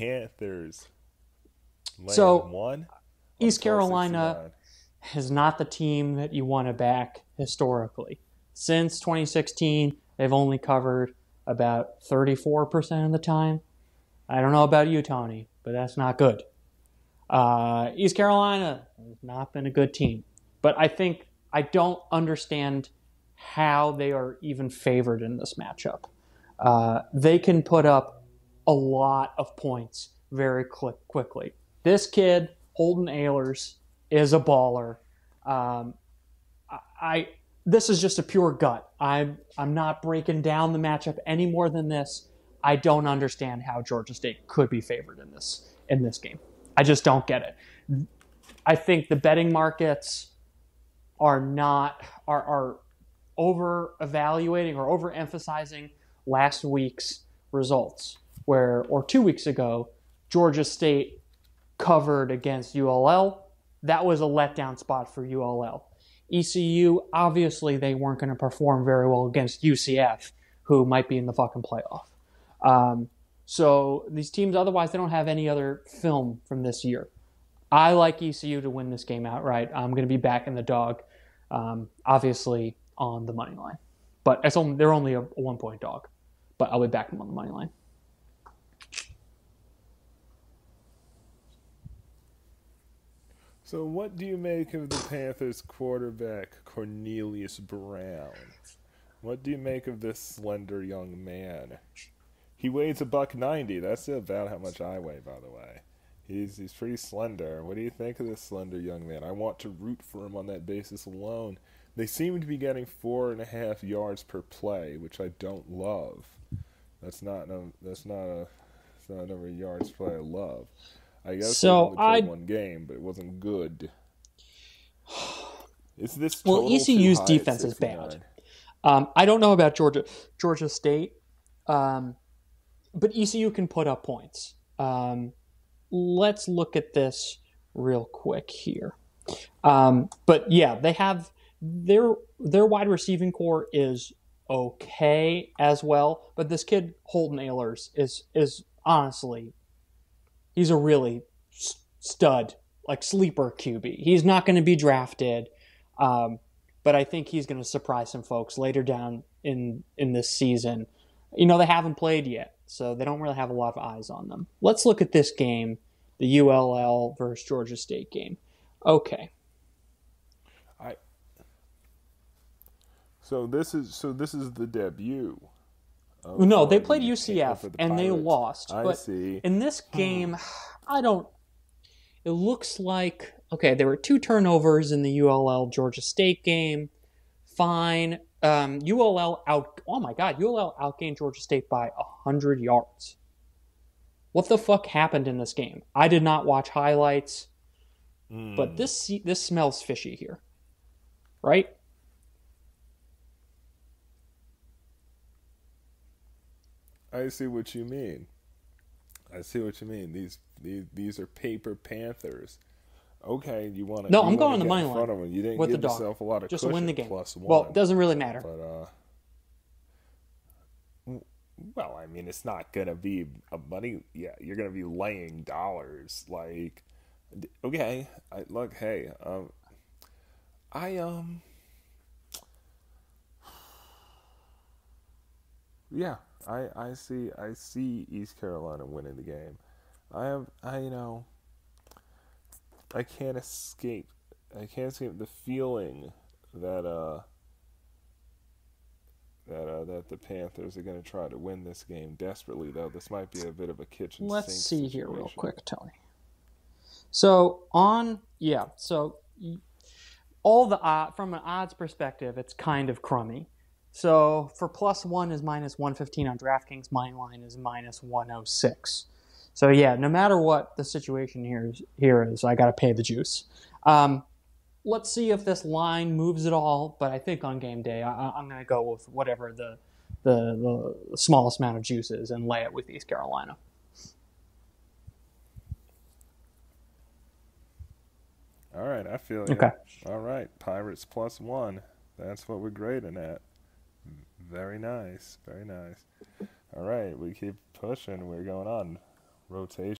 Panthers. So, one. East Carolina is not the team that you want to back historically. Since 2016, they've only covered about 34% of the time. I don't know about you, Tony, but that's not good. Uh, East Carolina has not been a good team, but I think I don't understand how they are even favored in this matchup. Uh, they can put up a lot of points very quick, quickly. This kid, Holton Ahlers, is a baller. Um, I this is just a pure gut. I'm I'm not breaking down the matchup any more than this. I don't understand how Georgia State could be favored in this in this game. I just don't get it. I think the betting markets are not are are over evaluating or over emphasizing last week's results where or 2 weeks ago Georgia State covered against ULL. That was a letdown spot for ULL. ECU, obviously, they weren't going to perform very well against UCF, who might be in the fucking playoff. Um, so these teams, otherwise, they don't have any other film from this year. I like ECU to win this game outright. I'm going to be back in the dog, um, obviously on the money line, but it's only, they're only a, a one point dog. But I'll be back on the money line. So, what do you make of the Panthers quarterback Cornelius Brown? What do you make of this slender young man? He weighs a buck ninety. That's about how much I weigh, by the way. He's he's pretty slender. What do you think of this slender young man? I want to root for him on that basis alone. They seem to be getting four and a half yards per play, which I don't love. That's not no, that's not a that's not a number of yards play I love. I guess so. I one game, but it wasn't good. Is this well? ECU's defense is bad. Um, I don't know about Georgia Georgia State, um, but ECU can put up points. Um, let's look at this real quick here. Um, but yeah, they have their their wide receiving corps is okay as well. But this kid Holton Ahlers is is honestly he's a really stud, like sleeper QB. He's not going to be drafted, um, but I think he's going to surprise some folks later down in in this season. You know, they haven't played yet, so they don't really have a lot of eyes on them. Let's look at this game, the ULL versus Georgia State game. Okay. I. So this is so this is the debut. No, they played UCF the and they lost. I but see. In this hmm. game, I don't. It looks like okay. There were two turnovers in the ULL Georgia State game. Fine. Um, ULL out. Oh my God! ULL outgained Georgia State by hundred yards. What the fuck happened in this game? I did not watch highlights, mm. but this this smells fishy here, right? I see what you mean. I see what you mean. These these these are paper Panthers. Okay, you want to? No, I'm going the money line. Of You didn't with give the yourself a lot of just to win the game. Plus one. Well, it doesn't really matter. But uh, well, I mean, it's not gonna be a money. Yeah, you're gonna be laying dollars. Like, okay, I look. Hey, um, I um, yeah, I I see I see East Carolina winning the game. I have I you know I can't escape I can't escape the feeling that uh that uh, that the Panthers are going to try to win this game desperately. Though this might be a bit of a kitchen. Let's see situation. here, real quick, Tony. So on, yeah. So all the uh, from an odds perspective, it's kind of crummy. So for plus one is minus 115 on DraftKings, money line is minus 106. So yeah, no matter what the situation here is, here is I got to pay the juice. Um, let's see if this line moves at all. But I think on game day, I, am going to go with whatever the, the the smallest amount of juice is and lay it with East Carolina. All right, I feel you. Okay. All right, Pirates plus one. That's what we're grading at. Very nice. Very nice. All right, we keep pushing. We're going on. rotation